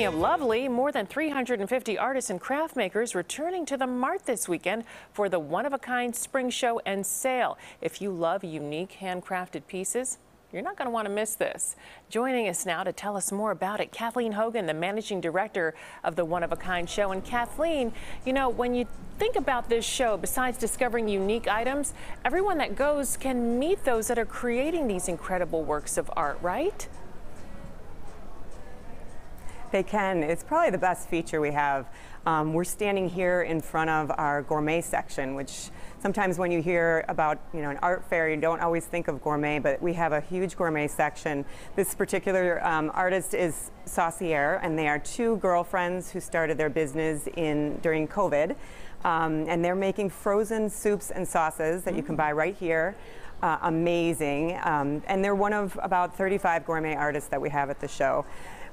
speaking of lovely, more than 350 artists and craft makers returning to the Mart this weekend for the one-of-a-kind spring show and sale. If you love unique handcrafted pieces, you're not going to want to miss this. Joining us now to tell us more about it, Kathleen Hogan, the managing director of the One of a Kind show. And Kathleen, you know, when you think about this show, besides discovering unique items, everyone that goes can meet those that are creating these incredible works of art, right? They can. It's probably the best feature we have. Um, we're standing here in front of our gourmet section, which sometimes when you hear about you know an art fair, you don't always think of gourmet, but we have a huge gourmet section. This particular um, artist is Saucier, and they are two girlfriends who started their business in during COVID, um, and they're making frozen soups and sauces that mm. you can buy right here. Uh, amazing, um, and they're one of about 35 gourmet artists that we have at the show.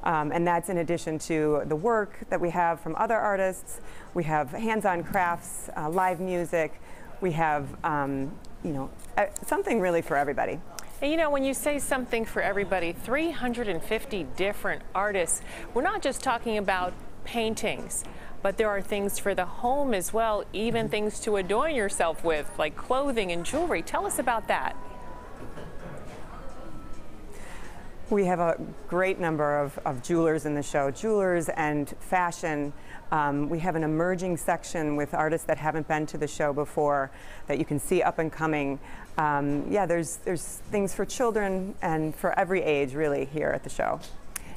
Um, and that's in addition to the work that we have from other artists. We have hands-on crafts, uh, live music. We have, um, you know, uh, something really for everybody. And you know, when you say something for everybody, 350 different artists, we're not just talking about paintings, but there are things for the home as well, even things to adorn yourself with, like clothing and jewelry. Tell us about that. We have a great number of, of jewelers in the show, jewelers and fashion. Um, we have an emerging section with artists that haven't been to the show before that you can see up and coming. Um, yeah, there's, there's things for children and for every age really here at the show.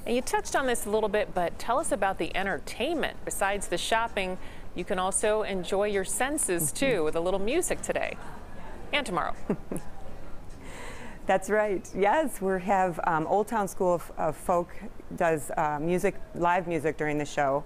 And you touched on this a little bit, but tell us about the entertainment. Besides the shopping, you can also enjoy your senses mm-hmm. too with a little music today and tomorrow. That's right. Yes, we have um, Old Town School of, of Folk does uh, music, live music during the show,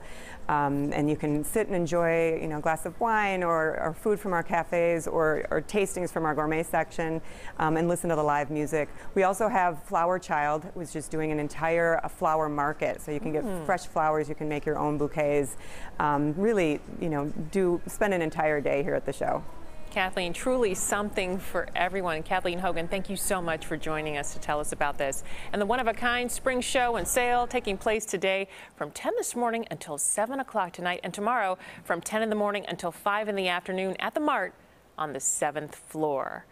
um, and you can sit and enjoy, you know, a glass of wine or, or food from our cafes or, or, tastings from our gourmet section, um, and listen to the live music. We also have Flower Child, which is doing an entire flower market, so you can get mm. fresh flowers, you can make your own bouquets. Um, really, you know, do spend an entire day here at the show. Kathleen, truly something for everyone. Kathleen Hogan, thank you so much for joining us to tell us about this. And the one-of-a-kind spring show and sale taking place today from 10 this morning until 7 o'clock tonight and tomorrow from 10 in the morning until 5 in the afternoon at the Mart on the seventh floor.